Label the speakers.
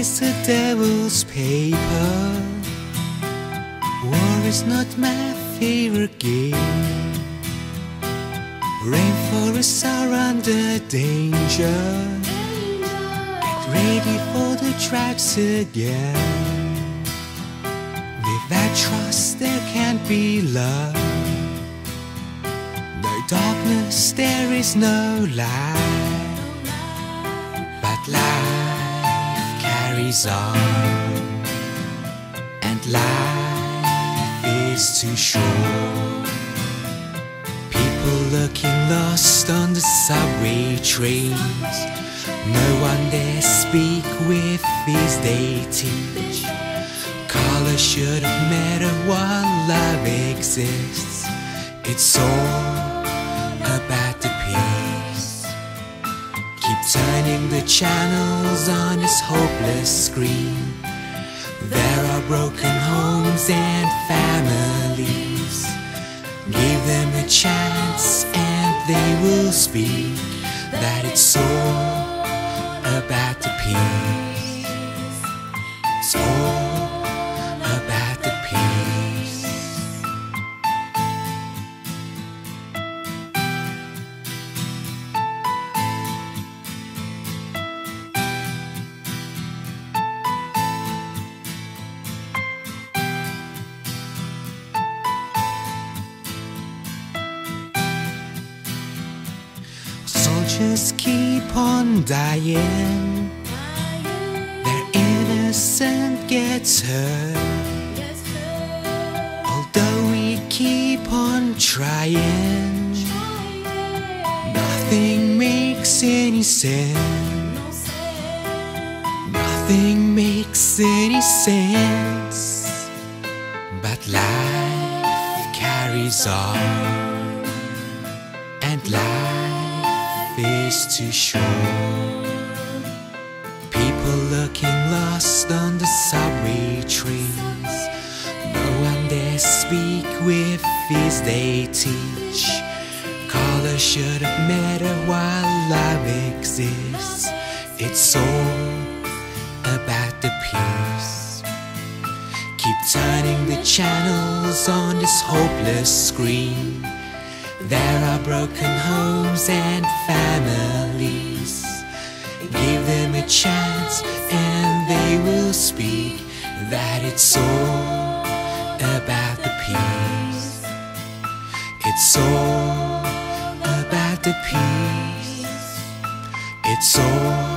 Speaker 1: is a devil's paper. War is not my favorite game. Rainforests are under danger. Get ready for the droughts again. Without trust, there can't be love. No darkness, there is no light. But life and life is too short. People looking lost on the subway trains. No one dare speak with these they teach. Color shouldn't matter while love exists. It's all about channels on this hopeless screen. There are broken homes and families. Give them a chance and they will speak that it's all about the peace. Soldiers keep on dying. Their innocent gets hurt. Although we keep on trying, nothing makes any sense. Nothing makes any sense. But life carries on, life is too short. People looking lost on the subway trains. No one dare speak with fears they teach. Color shouldn't matter while love exists. It's all about the peace. Keep turning the channels on this hopeless screen. There are broken homes and families. Give them a chance and they will speak that it's all about the peace. It's all about the peace. It's all